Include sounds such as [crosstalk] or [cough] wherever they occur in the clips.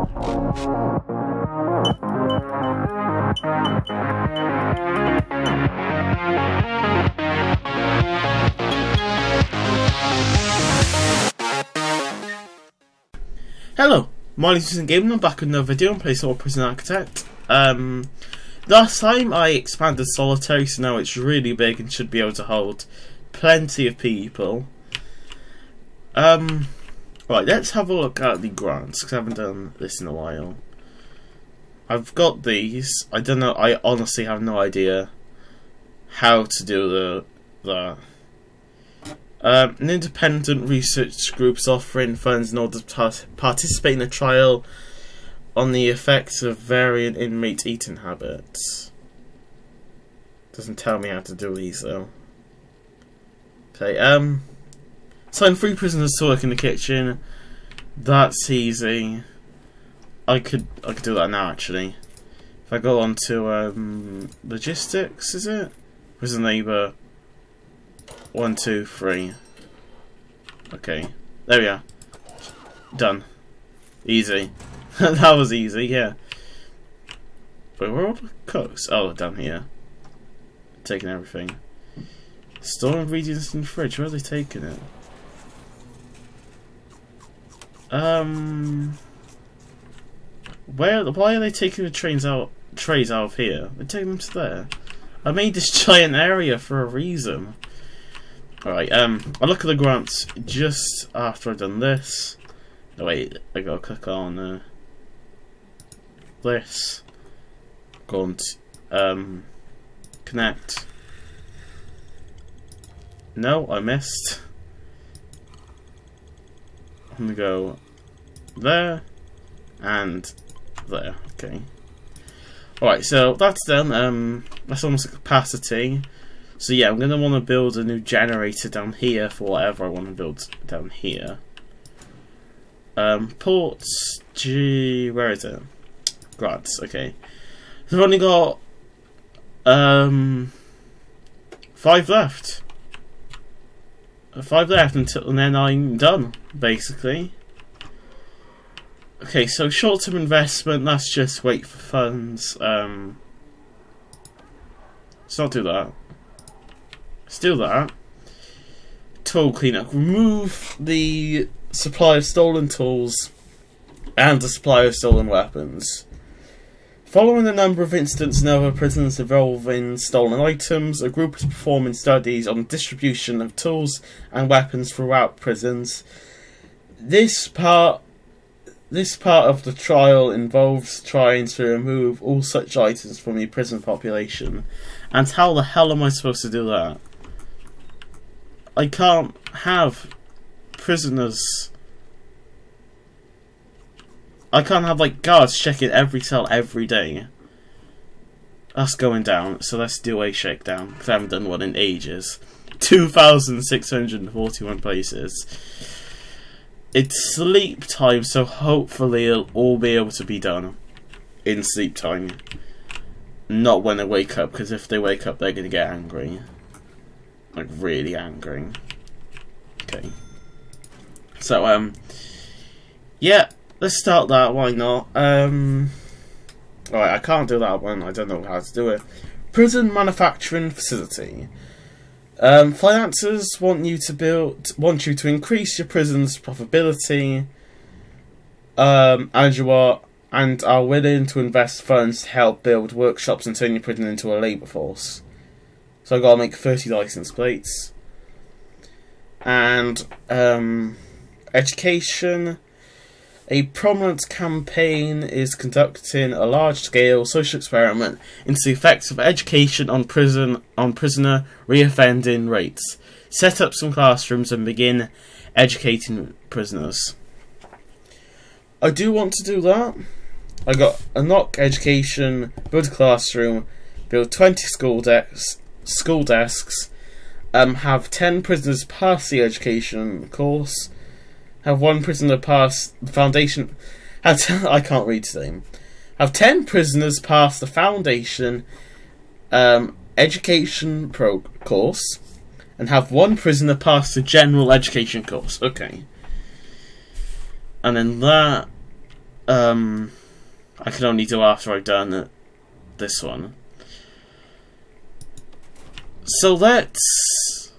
Hello, my name is Susan Game and I'm back with another video on PlayStation Prison Architect. Um, last time I expanded Solitary, so now it's really big and should be able to hold plenty of people. Um, right, let's have a look at the grants, because I haven't done this in a while. I've got these. I don't know, I honestly have no idea how to do the, the um, an independent research group is offering funds in order to participate in a trial on the effects of varying inmate eating habits. Doesn't tell me how to do these though. Okay, um, sign three prisoners to work in the kitchen. That's easy. I could I could do that now actually. If I go on to um, logistics, is it? Prison labour. One, two, three. Okay. There we are. Done. Easy. [laughs] that was easy, yeah. Wait, where are all the cooks? Oh, down here. Taking everything. Store ingredients in the fridge. Where are they taking it? Um... Where? Why are they taking the trains out, trays out of here? They're taking them to there. I made this [laughs] giant area for a reason. Alright, um, I look at the grants just after I've done this. No, wait, I gotta click on uh, this. Go on um, connect. No, I missed. I'm gonna go there and there. Okay. Alright, so that's done. Um, that's almost a capacity. So yeah, I'm going to want to build a new generator down here for whatever I want to build down here. Um, ports, G, where is it? Grads, okay. So I've only got um, five left. Five left until and then I'm done, basically. Okay, so short-term investment, that's just wait for funds. Um, let's not do that. Still that. Tool cleanup. Remove the supply of stolen tools and the supply of stolen weapons. Following a number of incidents in other prisons involving stolen items, a group is performing studies on the distribution of tools and weapons throughout prisons. This part this part of the trial involves trying to remove all such items from the prison population. And how the hell am I supposed to do that? I can't have prisoners. I can't have like guards checking every cell every day. That's going down, so let's do a shakedown, because I haven't done one in ages. [laughs] 2,641 places. It's sleep time, so hopefully it'll all be able to be done in sleep time. Not when they wake up, because if they wake up, they're going to get angry like really angry. Okay. So um yeah, let's start that, why not? Um Alright, I can't do that one, I don't know how to do it. Prison manufacturing facility. Um, finances want you to build want you to increase your prison's profitability um, and you are and are willing to invest funds to help build workshops and turn your prison into a labour force. So I gotta make 30 license plates. And um, education. A prominent campaign is conducting a large-scale social experiment into the effects of education on prison on prisoner reoffending rates. Set up some classrooms and begin educating prisoners. I do want to do that. I got a knock education, build a classroom, build 20 school decks, school desks, um, have 10 prisoners pass the education course, have one prisoner pass the foundation. [laughs] I can't read today. Have 10 prisoners pass the foundation um, education pro course, and have one prisoner pass the general education course. Okay. And then that. um, I can only do after I've done this one. So let's...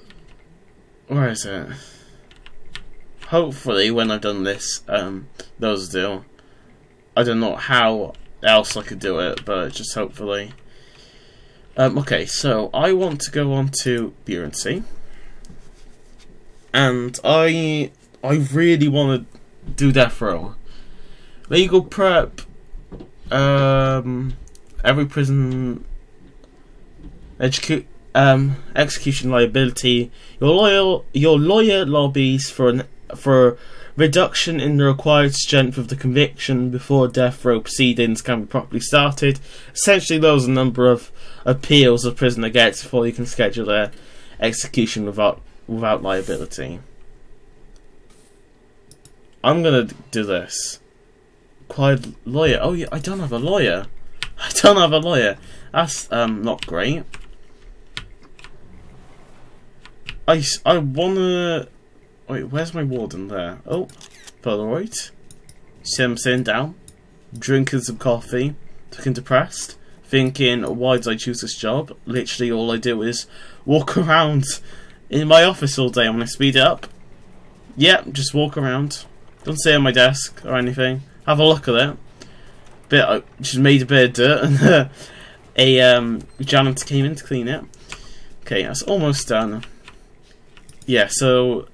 Where is it? Hopefully, when I've done this, um, those do. I don't know how else I could do it, but just hopefully. Um, okay, so I want to go on to Bureaucracy. And I I really want to do Death Row. Legal prep. Um, every prison execute um, execution liability. Your lawyer your lawyer lobbies for an for reduction in the required strength of the conviction before death row proceedings can be properly started. Essentially, those are a number of appeals a prisoner gets before you can schedule their execution without without liability. I'm gonna do this. Quiet lawyer. Oh yeah, I don't have a lawyer. [laughs] I don't have a lawyer. That's um not great. I I wanna. Wait, where's my warden there? Oh, Polaroid. See him sitting down, drinking some coffee, looking depressed, thinking, why did I choose this job? Literally, all I do is walk [laughs] around in my office all day. I'm gonna speed it up. Yep, yeah, just walk around. Don't stay on my desk or anything. Have a look at it. Bit, I just made a bit of dirt, and [laughs] a um, janitor came in to clean it. Okay, that's almost done. Yeah, so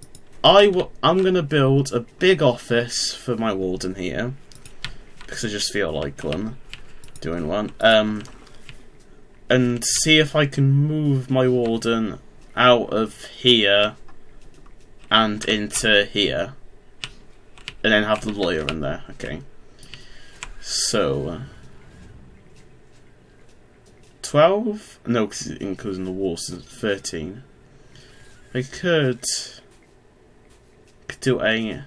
i w I'm going to build a big office for my warden here. Because I just feel like one. Doing one. Um, and see if I can move my warden out of here and into here and then have the lawyer in there. Okay. So. 12? No, because it includes the wall, so 13. I could. Do a.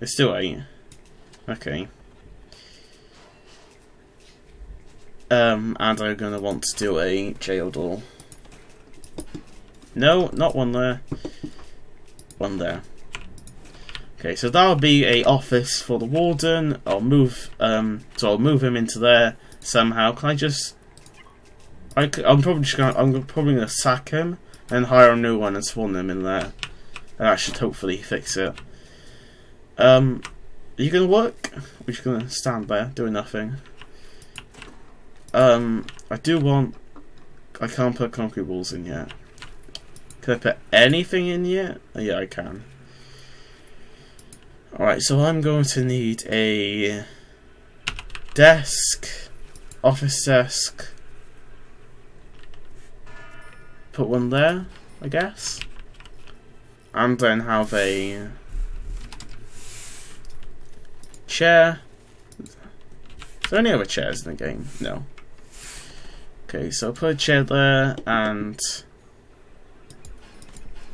It's still 8. Okay. Um, and I'm gonna want to do a jail door. No, not one there. One there. Okay, so that'll be a office for the warden. I'll move, um, so I'll move him into there somehow. Can I just? I, am probably just gonna, I'm probably gonna sack him and hire a new one and spawn him in there, that should hopefully fix it. Um, are you gonna work? Or are you gonna stand there doing nothing? Um, I do want. I can't put concrete walls in yet. Can I put anything in yet? Oh, yeah, I can. Alright, so I'm going to need a desk, office desk, put one there, I guess, and then have a chair. Is there any other chairs in the game? No. Okay, so I'll put a chair there and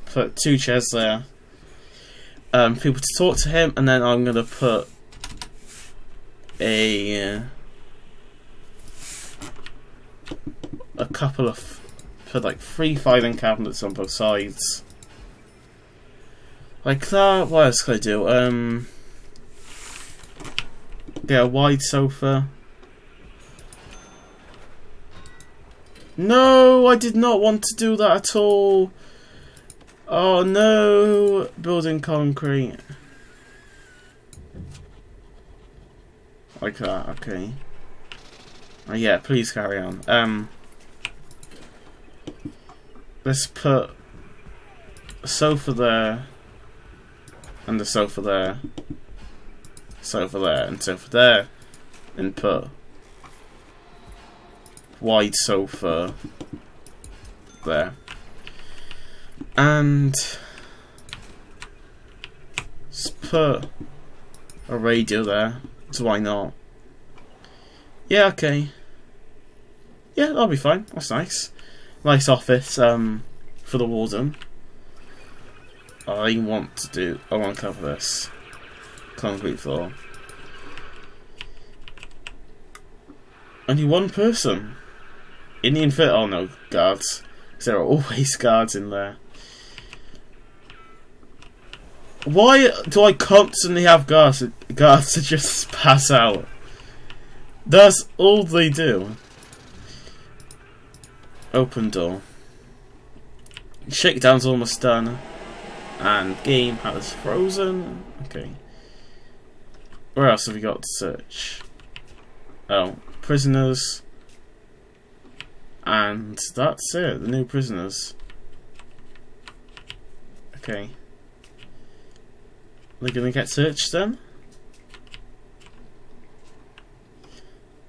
put two chairs there um, people to talk to him, and then I'm gonna put a a couple of put like three filing cabinets on both sides, like that. What else can I do? Um, get a wide sofa. No, I did not want to do that at all. Oh no! Building concrete. Like that, okay. Oh yeah, please carry on. Um, let's put a sofa there, and the sofa there, sofa there, and sofa there, and put wide sofa there and put a radio there. So why not? Yeah, okay. Yeah, that'll be fine. That's nice. Nice office um, for the warden. I want to do. I want to cover this concrete floor. Only one person. Indian fit. Oh no, guards. There are always [laughs] guards in there. Why do I constantly have guards, guards [laughs] to just pass out? That's all they do. Open door. Shakedown's almost done. And game has frozen. Okay. Where else have we got to search? Oh, prisoners. And that's it, the new prisoners. Okay. They're gonna get searched then?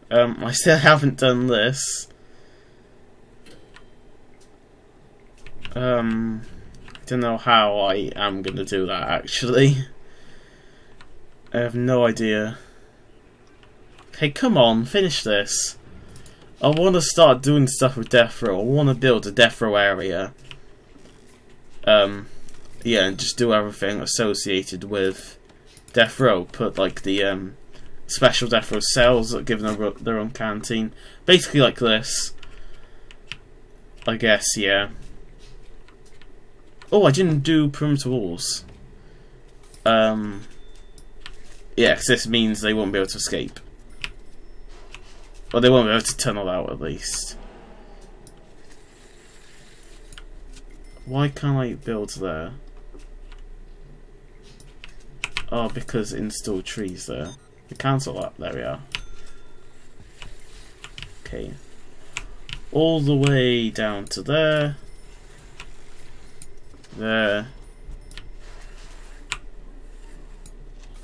Um, [laughs] I still haven't done this. Um, Don't know how I am gonna do that actually. I have no idea. Okay, come on, finish this. I want to start doing stuff with Death Row. I want to build a Death Row area. Um, yeah, and just do everything associated with Death Row. Put like the um, special Death Row cells that give them their own canteen. Basically like this. I guess, yeah. Oh, I didn't do perimeter walls. Um, yeah, because this means they won't be able to escape. Or they won't be able to tunnel out at least. Why can't I build there? Oh, because install trees there. We cancel that. There we are. Okay. All the way down to there. There.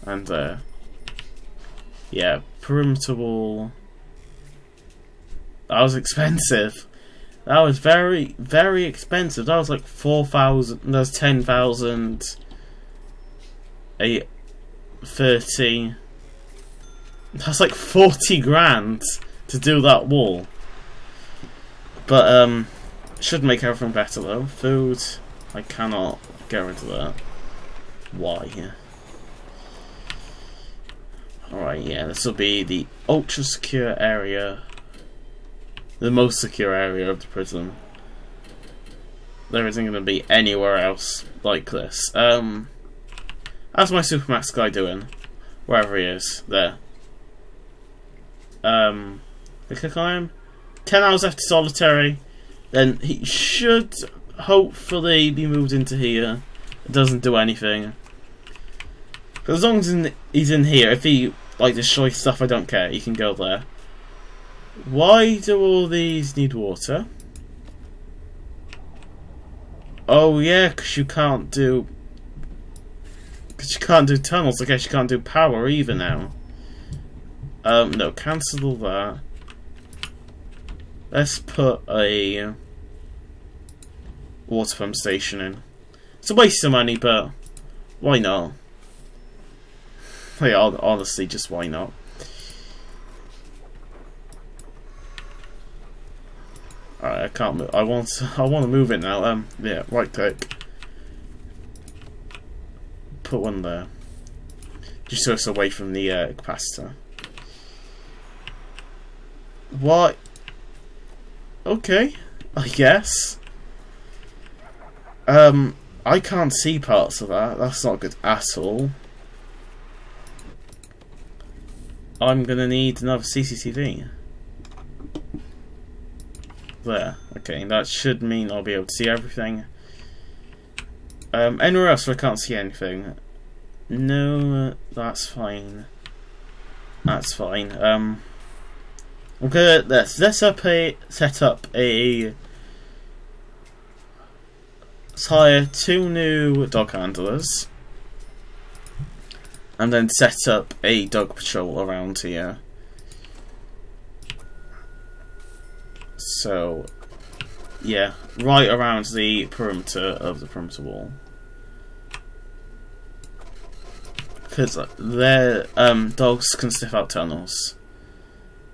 And there. Yeah, perimeter wall. That was expensive. That was very, very expensive. That was like 4,000. That was 10,000. A 30. That's like 40 grand to do that wall. But, um, should make everything better though. Food, I cannot go into that. Why? Alright, yeah, this will be the ultra secure area the most secure area of the prison. There isn't going to be anywhere else like this. Um, how's my Supermax guy doing? Wherever he is. There. Um, we click on him. 10 hours after solitary. Then he should hopefully be moved into here. It doesn't do anything. As long as he's in here, if he like destroys stuff, I don't care. He can go there. Why do all these need water? Oh yeah, because you can't do... Because you can't do tunnels, I guess you can't do power either now. Um, no, cancel that. Let's put a water pump station in. It's a waste of money, but why not? Yeah, honestly, just why not? Alright, I can't move. I want I want to move it now. Um, yeah, right click. Put one there. Just so it's away from the uh, capacitor. What? Okay, I guess. Um, I can't see parts of that. That's not good at all. I'm gonna need another CCTV there. Okay, that should mean I'll be able to see everything. Um, anywhere else I can't see anything? No, that's fine. That's fine. Um, I'm gonna let's let's up a set up a let's hire two new dog handlers, and then set up a dog patrol around here. So, yeah, right around the perimeter of the perimeter wall. Because their um, dogs can sniff out tunnels.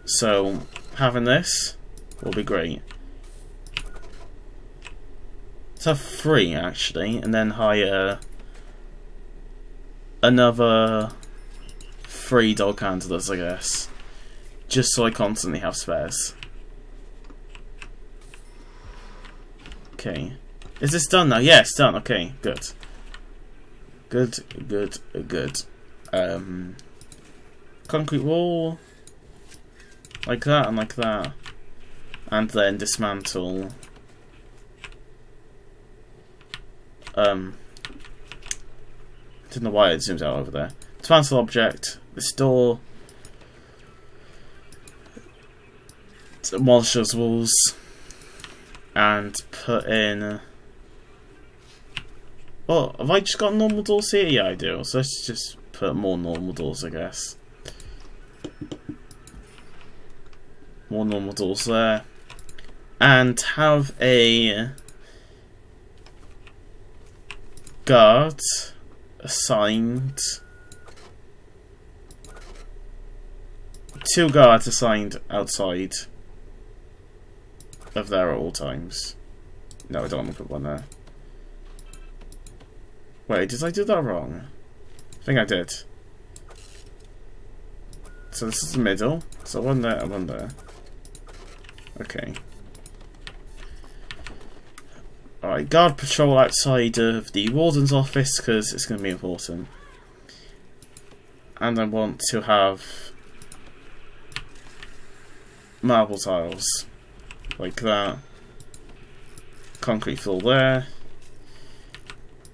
So, having this will be great. Let's have three, actually, and then hire another three dog handlers, I guess. Just so I constantly have spares. Okay. Is this done now? Yeah, it's done. Okay, good. Good, good, good. Um, concrete wall. Like that and like that. And then dismantle. Um, don't know why it zooms out over there. Dismantle object. Restore. Demolish those walls. And put in. Well, have I just got normal doors here? Yeah, I do. So let's just put more normal doors, I guess. More normal doors there. And have a guard assigned. Two guards assigned outside of there at all times. No, I don't want to put one there. Wait, did I do that wrong? I think I did. So this is the middle. So one there one there. Okay. Alright, guard patrol outside of the warden's office because it's going to be important. And I want to have marble tiles. Like that. Concrete floor there.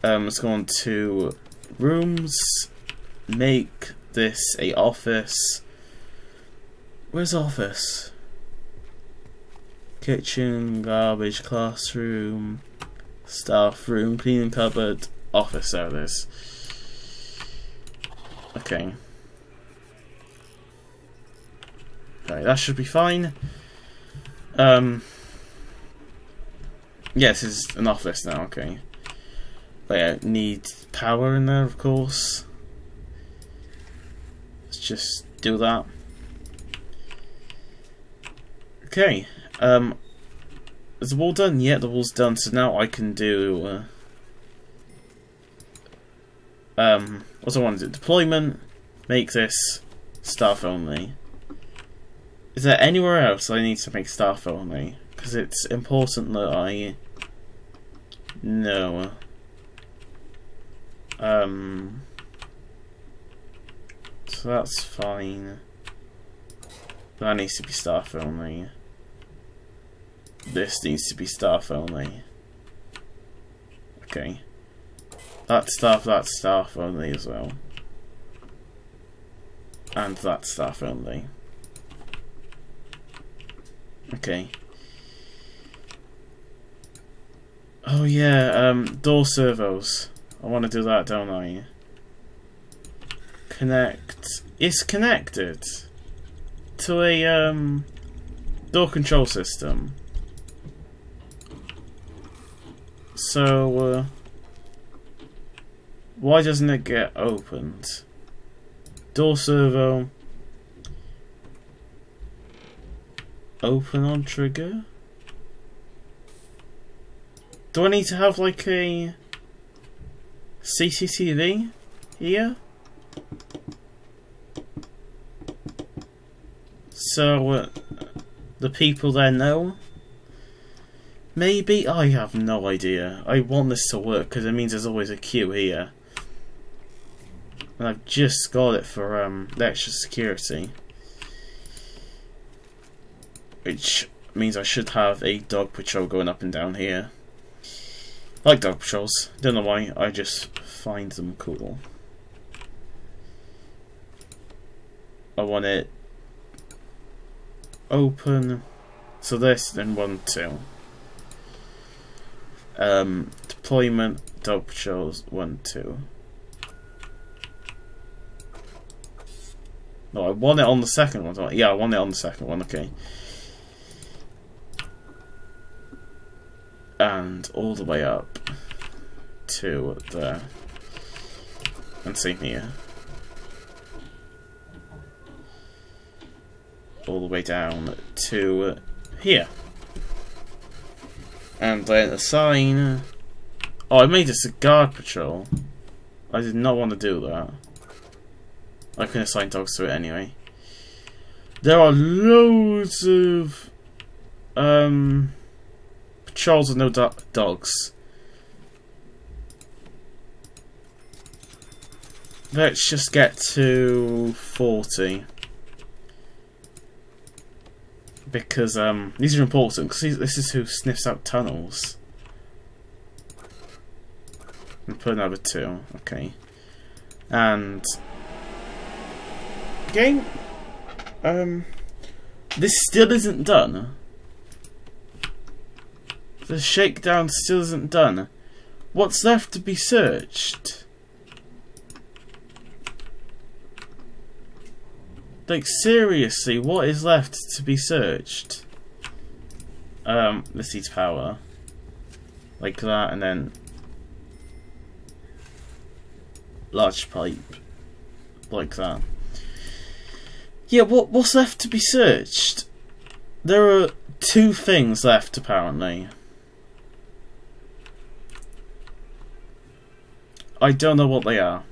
Um, let's go on to rooms. Make this a office. Where's office? Kitchen, garbage, classroom, staff room, cleaning cupboard, office service. Okay. Right, that should be fine. Um. Yes, yeah, it's an office now, okay. But yeah, need power in there, of course. Let's just do that. Okay. Um, is the wall done? Yeah, the wall's done. So now I can do. Uh, um, I want to do? Deployment. Make this staff only. Is there anywhere else I need to make staff only? Because it's important that I know. Um, so that's fine. That needs to be staff only. This needs to be staff only. Okay. That staff, that staff only as well. And that staff only. Okay. Oh yeah, um, door servos. I want to do that, don't I? Connect. It's connected to a um, door control system. So, uh, why doesn't it get opened? Door servo. Open on trigger? Do I need to have like a CCTV here? So uh, the people there know? Maybe? I have no idea. I want this to work because it means there's always a queue here. And I've just got it for um, the extra security. Which means I should have a dog patrol going up and down here. I like dog patrols. Don't know why. I just find them cool. I want it open. So this, then one, two. Um, deployment, dog patrols, one, two. No, I want it on the second one. Yeah, I want it on the second one, okay. and all the way up to there. And here. All the way down to here. And then assign... Oh, I made a guard patrol. I did not want to do that. I can assign dogs to it anyway. There are loads of... Um... Charles with no do dogs. let's just get to 40. Because um, these are important, because this is who sniffs out tunnels. And put another two, okay. And... Game... Um... This still isn't done. The shakedown still isn't done. What's left to be searched? Like, seriously, what is left to be searched? Um, this needs power. Like that, and then... Large pipe. Like that. Yeah, what what's left to be searched? There are two things left, apparently. I don't know what they are.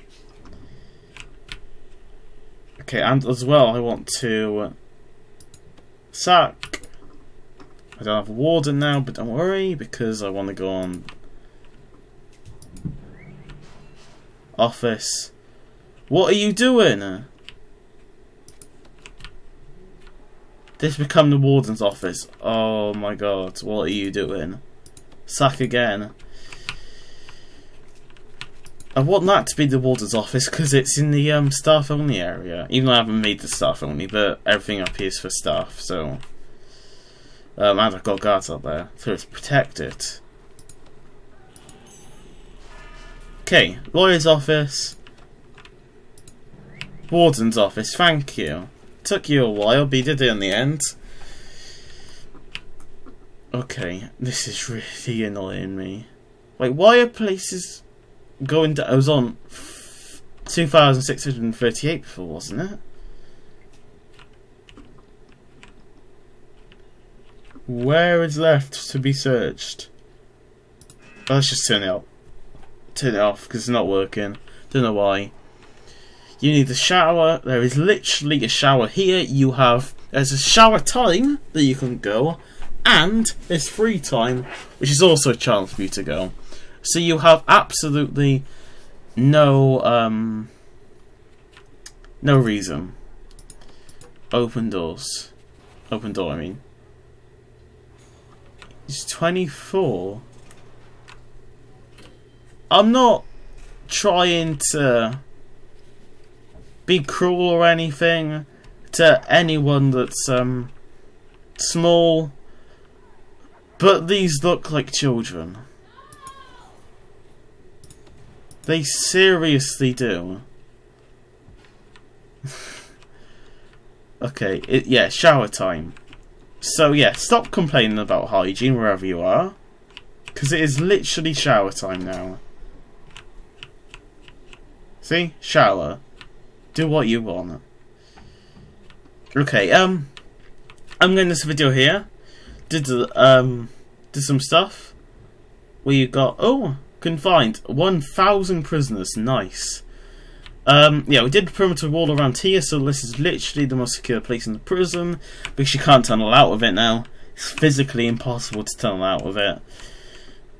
Okay, and as well, I want to sack. I don't have a warden now, but don't worry, because I want to go on office. What are you doing? This become the warden's office. Oh my god, what are you doing? Sack again. I want that to be the warden's office because it's in the um, staff only area. Even though I haven't made the staff only, but everything up here is for staff, so. Um, and I've got guards up there, so it's protected. Okay, lawyer's office. Warden's office, thank you. Took you a while, but you did it in the end. Okay, this is really annoying me. Wait, why are places going down. I was on 2,638 before, wasn't it? Where is left to be searched? Oh, let's just turn it off. Turn it off because it's not working. Don't know why. You need a shower. There is literally a shower here. You have there's a shower time that you can go, and there's free time, which is also a chance for you to go. So you have absolutely no um, no reason. Open doors. Open door, I mean. It's 24. I'm not trying to be cruel or anything to anyone that's um small but these look like children they seriously do. [laughs] okay, it, yeah, shower time. So yeah, stop complaining about hygiene wherever you are. Because it is literally shower time now. See? Shower. Do what you want. Okay, um... I'm going this video here. Did, um... Did some stuff. Where you got... Oh! Confined. 1,000 prisoners. Nice. Um, yeah, we did perimeter wall around here, so this is literally the most secure place in the prison, because you can't tunnel out of it now. It's physically impossible to tunnel out of it.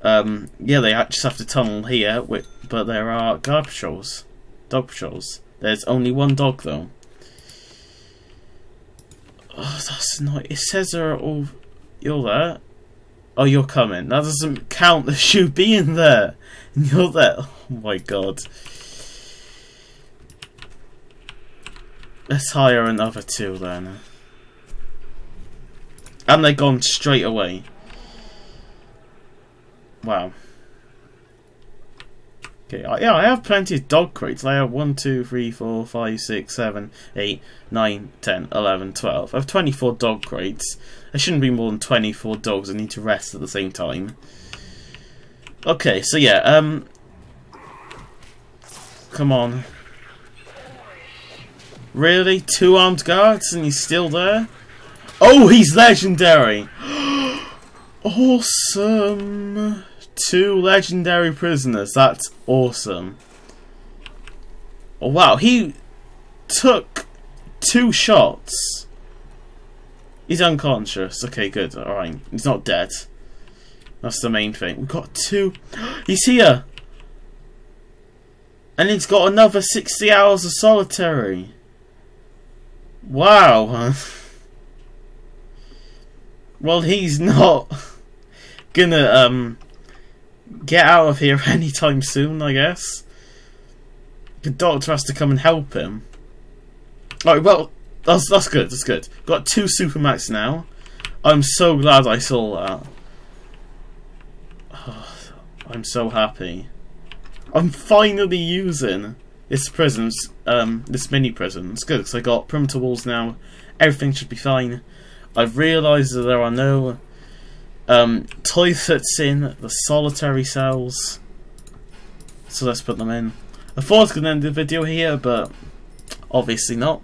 Um, yeah, they just have to tunnel here, but there are guard patrols. Dog patrols. There's only one dog, though. Oh, that's not... It says they're all... You're there. Oh, you're coming. That doesn't count as [laughs] you being there. And you're there. Oh my god. Let's hire another two then. And they're gone straight away. Wow. Okay, yeah, I have plenty of dog crates. I have 1, 2, 3, 4, 5, 6, 7, 8, 9, 10, 11, 12. I have 24 dog crates. There shouldn't be more than 24 dogs I need to rest at the same time. Okay, so yeah, um... Come on. Really? Two armed guards and he's still there? Oh, he's legendary! [gasps] awesome! Two legendary prisoners. That's awesome. Oh, wow, he took two shots. He's unconscious. Okay, good. Alright. He's not dead. That's the main thing. We've got two. [gasps] He's here! And he's got another 60 hours of solitary. Wow. [laughs] well, he's not [laughs] gonna um get out of here [laughs] anytime soon, I guess. The doctor has to come and help him. Alright, well, that's that's good, that's good. Got two Supermax now. I'm so glad I saw that. Oh, [sighs] I'm so happy. I'm finally using this prison, um, this mini prison. It's good because I got perimeter walls now. Everything should be fine. I've realised that there are no um, toilets in the solitary cells. So let's put them in. I thought I was going to end the video here, but obviously not.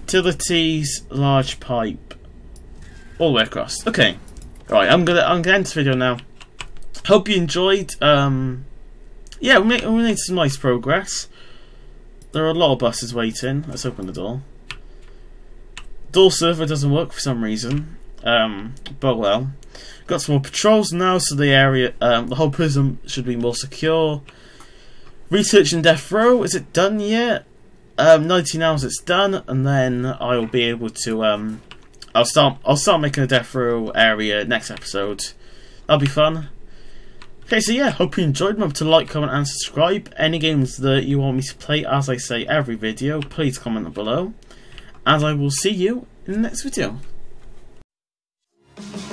Utilities, large pipe, all the way across. Okay, right. I'm gonna I'm gonna end this video now. Hope you enjoyed. Um, yeah, we made, we made some nice progress. There are a lot of buses waiting. Let's open the door. Door servo doesn't work for some reason. Um, but well, got some more patrols now, so the area, um, the whole prison should be more secure. Research in death row, is it done yet? Um, 19 hours it's done, and then I will be able to, um, I'll start, I'll start making a death row area next episode. That'll be fun. Okay, so yeah, hope you enjoyed. Remember to like, comment, and subscribe. Any games that you want me to play, as I say every video, please comment below. And I will see you in the next video. Thank you.